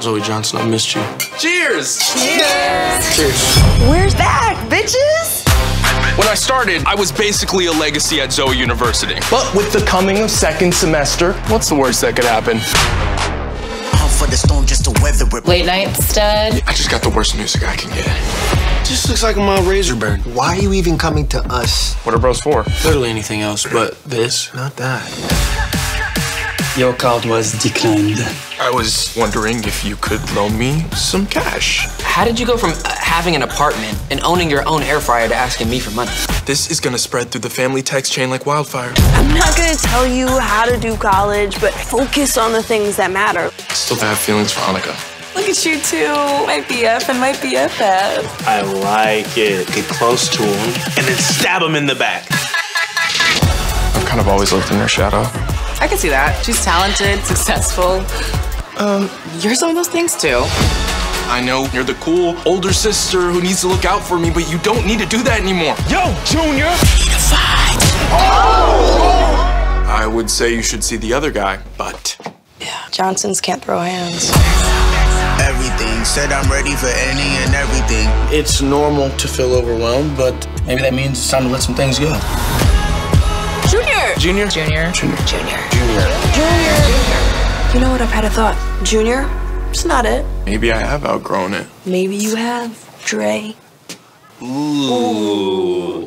Zoey Johnson, I missed you. Cheers! Cheers. Cheers. Where's that, bitches? When I started, I was basically a legacy at Zoe University. But with the coming of second semester, What's the worst that could happen? Out for the storm just to weather it. Late night stud. I just got the worst music I can get. Just looks like I'm on razor burn. Why are you even coming to us? What are bros for? Literally anything else but this. Not that. Your card was declined. I was wondering if you could loan me some cash. How did you go from uh, having an apartment and owning your own air fryer to asking me for money? This is gonna spread through the family text chain like wildfire. I'm not gonna tell you how to do college, but focus on the things that matter. Still have feelings for Annika. Look at you two, my BF and my BFF. I like it. Get close to him and then stab him in the back. I've kind of always lived in their shadow. I can see that. She's talented, successful. Um, you're some of those things too. I know you're the cool older sister who needs to look out for me, but you don't need to do that anymore. yo, Junior! I would say you should see the other guy, but Yeah, Johnsons can't throw hands. Everything said I'm ready for any and everything. It's normal to feel overwhelmed, but maybe that means it's time to let some things go. Junior! Junior, Junior. Junior. Junior. Junior. Junior. You know what? I've had a thought. Junior, it's not it. maybe I have outgrown it. Maybe you have, Dre. Ooh. Egg.